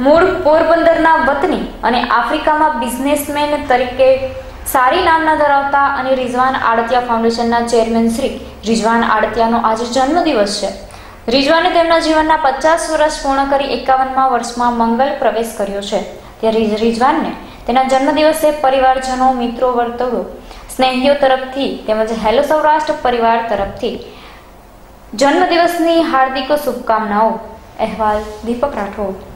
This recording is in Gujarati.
મૂળ પોરબંદરના વતની અને આફ્રિકામાં બિઝનેસમેન તરીકે સારી નામના ધરાવતા અને રિઝવાન આડતિયા ફાઉન્ડેશનના ચેરમેન શ્રી રિઝવાન આડતિયાનો આજે જન્મદિવસ છે. રિઝવાને તેમના જીવનના પચાસ વર્ષ પૂર્ણ કરી એકાવનમાં વર્ષમાં મંગલ પ્રવેશ કર્યો છે. ત્યારે રિઝવાનને તેના જન્મદિવસે પરિવારજનો, મિત્રો, વર્તુળો, સ્નેહીઓ તરફથી તેમજ હેલો સૌરાષ્ટ્ર પરિવાર તરફથી જન્મદિવસની હાર્દિક શુભકામનાઓ. અહેવાલ દીપક રાઠોડ.